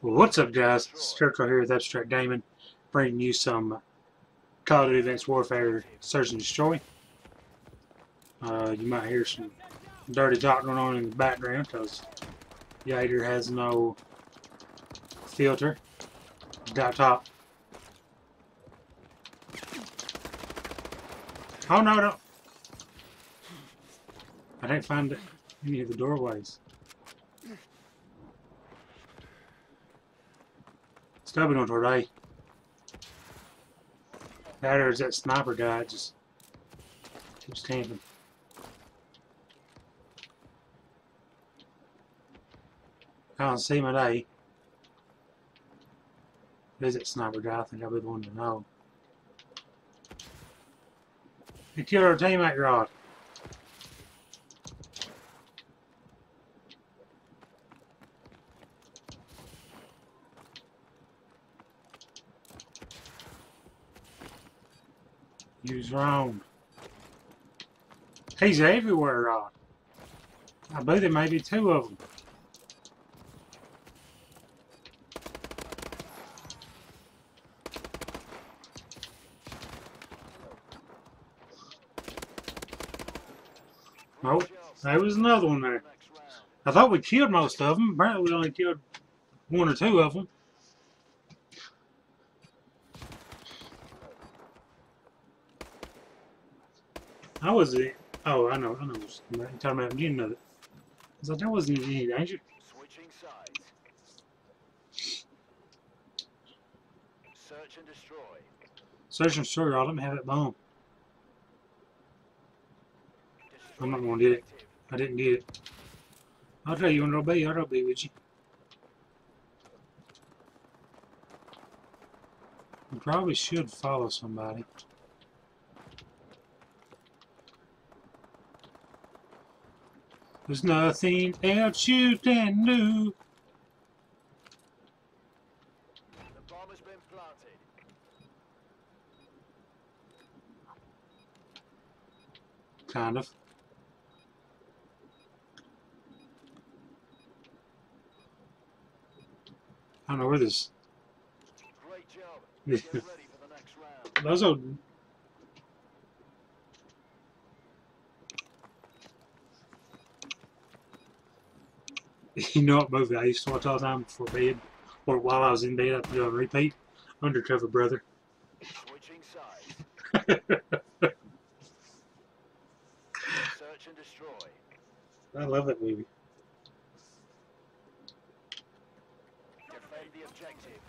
What's up, guys? Scarecrow here with Abstract Gaming, bringing you some Call of Duty Advanced Warfare Search and Destroy. Uh, you might hear some dirty talk going on in the background because Jaeger has no filter. Dot top. Oh no, no! I didn't find any of the doorways. Stubby on toward A. There's that sniper guy just keeps camping. I don't see at A. Is it sniper guy? I think I'll be the one to know. He killed our teammate, Rod. He was wrong. He's everywhere, Rod. I believe there may be two of them. Oh, there was another one there. I thought we killed most of them. Apparently we only killed one or two of them. I was it. Oh, I know, I know. You're talking about getting it. I was like, there wasn't any danger. Switching sides. Search and destroy. Search and destroy, Rod. Let me have that bomb. Destroy I'm not gonna get it. I didn't get it. I'll tell you when it'll be. I'll be with you. You probably should follow somebody. There's nothing else you can do. The bomb has been planted. Kind of. I don't know where this. Great job. Get ready for the next round. Those are. You know what movie I used to watch all the time before bed? Or while I was in bed, I put it on repeat? Undercover Brother. Switching sides. Search and destroy. I love that movie. Defend the objective.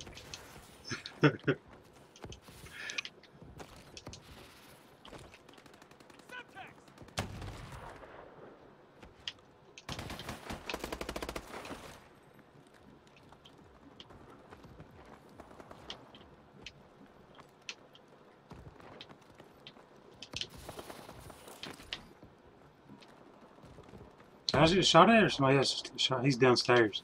I just get shot at or somebody else just shot? He's downstairs.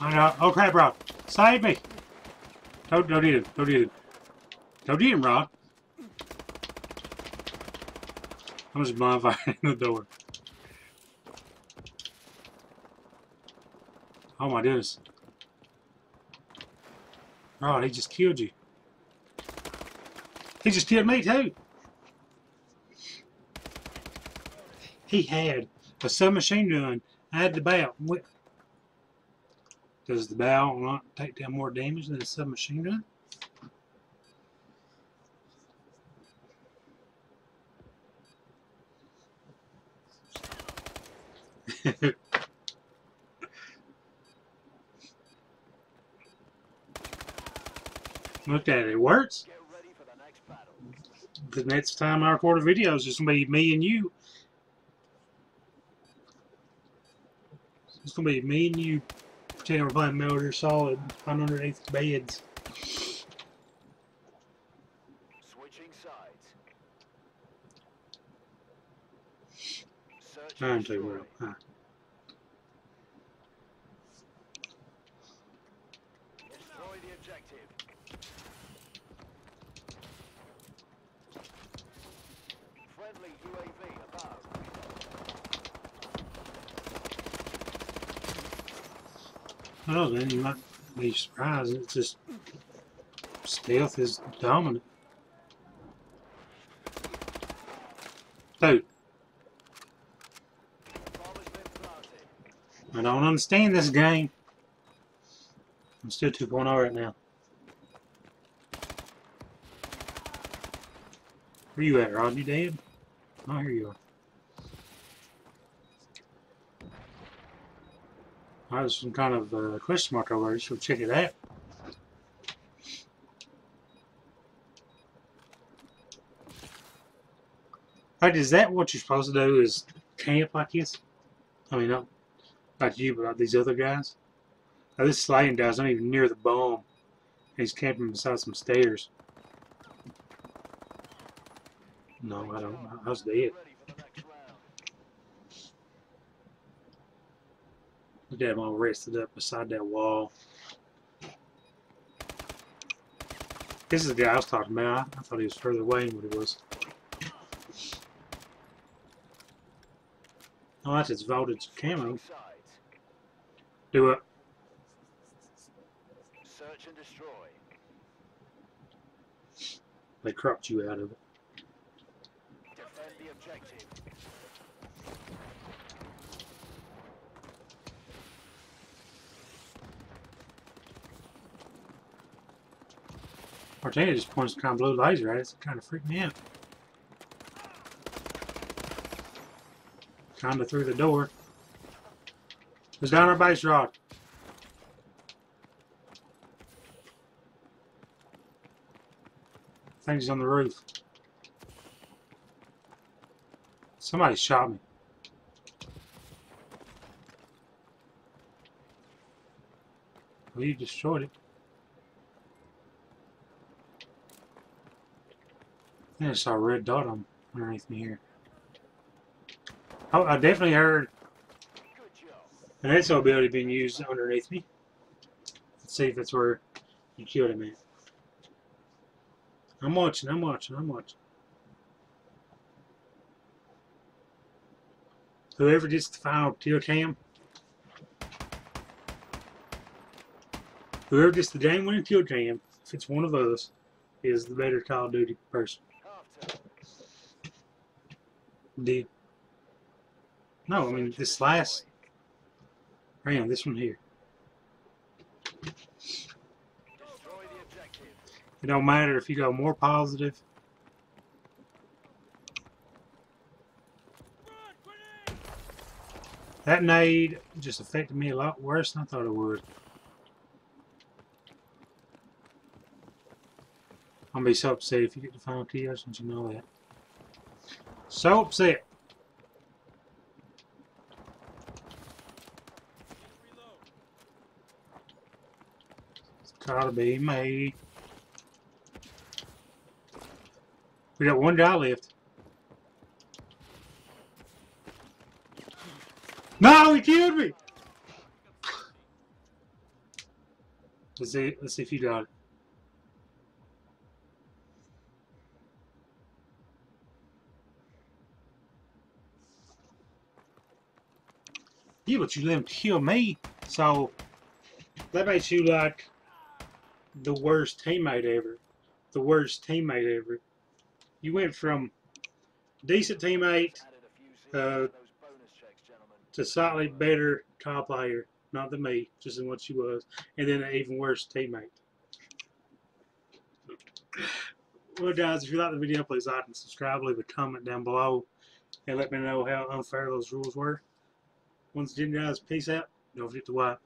I got. Oh crap, Rob! Save me! Don't, don't eat him. Don't eat him. Don't eat him, Rob. I'm just blind firing the door. Oh my goodness. Rod, he just killed you. He just killed me too. Eh? He had a submachine gun. I had the bow. Does the bow not take down more damage than a submachine gun? Look at it. It works. Get ready for the next battle. The next time I record a video is just gonna be me and you. It's gonna be me and you pretending we're playing Metal Gear Solid on underneath the beds. Switching sides. Search I and am too well. Well, then you might be surprised. It's just stealth is dominant. Dude. I don't understand this game. I'm still 2.0 right now. Where you at, Rod? You dead? Oh, here you are. Oh, there's some kind of uh, question mark over. So check it out. Like, is that what you're supposed to do? Is camp like this? I mean, not not you, but like these other guys. Now, this sliding guy's not even near the bomb. He's camping beside some stairs. No, I don't. I was dead. Ready for the next round. Look at him all rested up beside that wall. This is the guy I was talking about. I, thought he was further away than what he was. Oh, that's his voltage camo. Do it. Search and destroy. They cropped you out of it. Objective. Just points kind of blue laser at it. It's kind of freaked me out. Kinda through the door. It's down our base rod. He's on the roof. Somebody shot me. Well, you destroyed it. I think I saw a red dot on underneath me here. Oh, I definitely heard an EXO ability being used underneath me. Let's see if that's where you killed him at. I'm watching, I'm watching, I'm watching. Whoever gets the final kill cam, whoever gets the game winning kill cam, if it's one of us, is the better Call of Duty person. Did no, I mean this last round, this one here. The. It don't matter if you go more positive. That nade just affected me a lot worse than I thought it would. I'm gonna be so upset if you get the final kill, since you know that. So upset. It's gotta be me. We got one guy left. No, he killed me. Let's see. Let's see if you got it. Yeah, but you let him kill me, so that makes you like the worst teammate ever. The worst teammate ever. You went from decent teammate Added a few zeros Uh, to those bonus checks, gentlemen. To slightly better car player, not than me, just in what she was, and then an even worse teammate. Well, guys, if you like the video, please like and subscribe. Leave a comment down below, and let me know how unfair those rules were. Once again, guys, peace out. Don't forget to wipe.